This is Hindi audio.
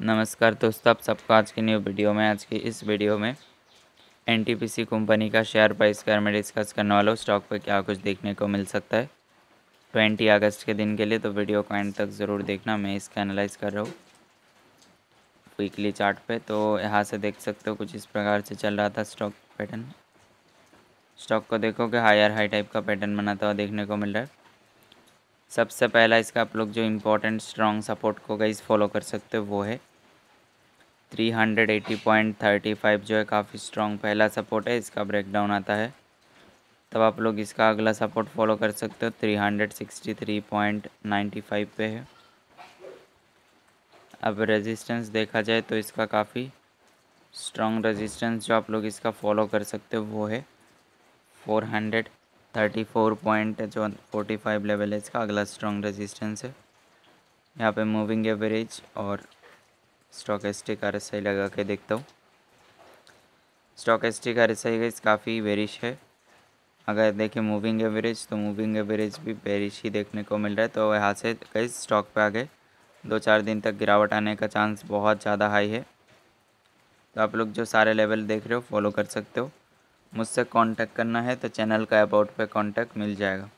नमस्कार दोस्तों, आप सबको आज की न्यू वीडियो में, आज की इस वीडियो में एन कंपनी का शेयर प्राइस का मैं डिस्कस करने वाला हूँ। स्टॉक पर क्या कुछ देखने को मिल सकता है। ट्वेंटी अगस्त के दिन के लिए तो वीडियो को एंड तक ज़रूर देखना। मैं इसका एनालाइज कर रहा हूँ। वीकली चार्ट पे तो यहाँ से देख सकते हो कुछ इस प्रकार से चल रहा था स्टॉक पैटर्न स्टॉक को देखो कि हायर हाई टाइप का पैटर्न बनाता हुआ देखने को मिल रहा है। सबसे पहला इसका आप लोग जो इम्पोर्टेंट स्ट्रॉन्ग सपोर्ट को गई फॉलो कर सकते हो, वो है। Three hundred eighty point thirty five जो है काफ़ी स्ट्रॉन्ग पहला सपोर्ट है, इसका ब्रेकडाउन आता है। तब आप लोग इसका अगला सपोर्ट फॉलो कर सकते हो three hundred sixty three point ninety five पे है। अब रेजिस्टेंस देखा जाए तो इसका काफ़ी स्ट्रॉन्ग रेजिस्टेंस जो आप लोग इसका फॉलो कर सकते हो, वो है। Four hundred thirty four point जो फोर्टी फाइव लेवल है, इसका अगला स्ट्रॉन्ग रेजिस्टेंस है। यहाँ पे मूविंग एवरेज और स्टॉक एस टी का रसाई लगा के देखता हूँ। स्टॉक एस टी का रसाई गई काफ़ी बेरिश है। अगर देखें मूविंग एवरेज तो मूविंग एवरेज भी बेरिश ही देखने को मिल रहा है। तो यहाँ से कई स्टॉक पे आ गए दो चार दिन तक गिरावट आने का चांस बहुत ज़्यादा हाई है। तो आप लोग जो सारे लेवल देख रहे हो फॉलो कर सकते हो। मुझसे कांटेक्ट करना है तो चैनल का अबाउट पे कांटेक्ट मिल जाएगा।